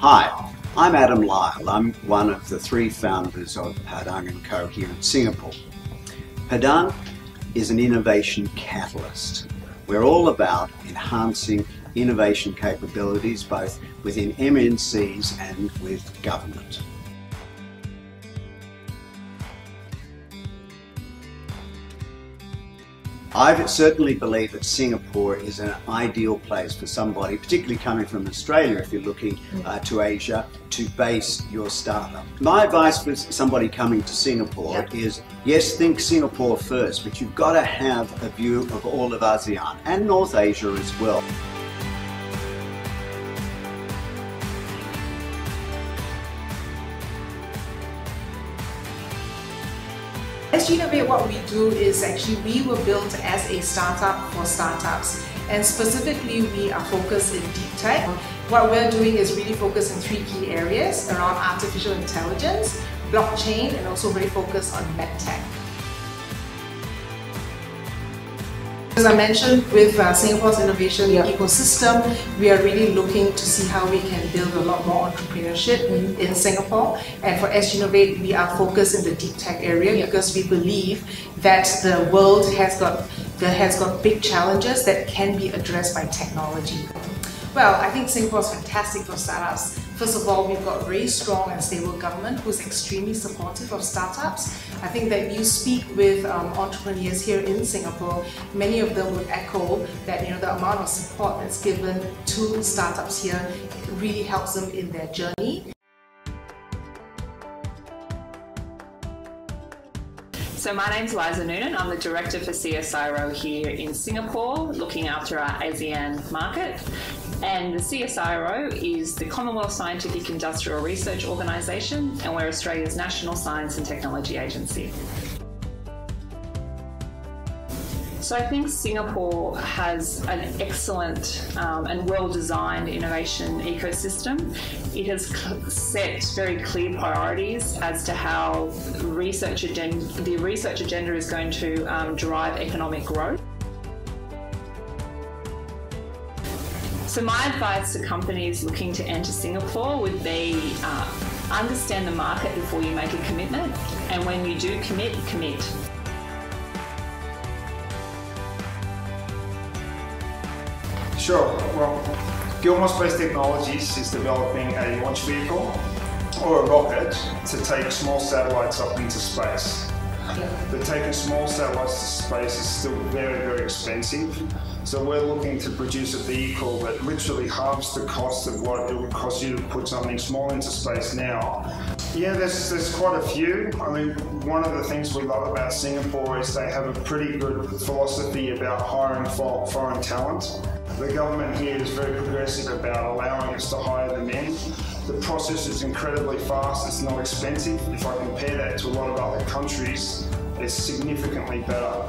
Hi, I'm Adam Lyle. I'm one of the three founders of Padang & Co. here in Singapore. Padang is an innovation catalyst. We're all about enhancing innovation capabilities both within MNCs and with government. I certainly believe that Singapore is an ideal place for somebody, particularly coming from Australia if you're looking uh, to Asia, to base your startup. My advice for somebody coming to Singapore yep. is yes, think Singapore first, but you've got to have a view of all of ASEAN and North Asia as well. Innovate, what we do is actually we were built as a startup for startups. And specifically, we are focused in deep tech. What we're doing is really focused in three key areas around artificial intelligence, blockchain, and also very focused on medtech. As I mentioned, with uh, Singapore's innovation yeah. ecosystem, we are really looking to see how we can build a lot more entrepreneurship mm -hmm. in Singapore. And for S Innovate, we are focused in the deep tech area yeah. because we believe that the world has got that has got big challenges that can be addressed by technology. Well, I think Singapore is fantastic for startups. First of all, we've got a very strong and stable government who's extremely supportive of startups. I think that you speak with um, entrepreneurs here in Singapore, many of them would echo that you know the amount of support that's given to startups here really helps them in their journey. So my name's Liza Noonan. I'm the Director for CSIRO here in Singapore, looking after our ASEAN market. And the CSIRO is the Commonwealth Scientific Industrial Research Organisation, and we're Australia's national science and technology agency. So I think Singapore has an excellent um, and well-designed innovation ecosystem. It has set very clear priorities as to how research the research agenda is going to um, drive economic growth. So my advice to companies looking to enter Singapore would be uh, understand the market before you make a commitment, and when you do commit, commit. Sure. Well, Gilmour Space Technologies is developing a launch vehicle or a rocket to take small satellites up into space. But taking small satellites to space is still very, very expensive. So we're looking to produce a vehicle that literally halves the cost of what it would cost you to put something small into space now. Yeah, there's, there's quite a few. I mean, one of the things we love about Singapore is they have a pretty good philosophy about hiring foreign talent. The government here is very progressive about allowing us to hire the men. The process is incredibly fast, it's not expensive. If I compare that to a lot of other countries, it's significantly better.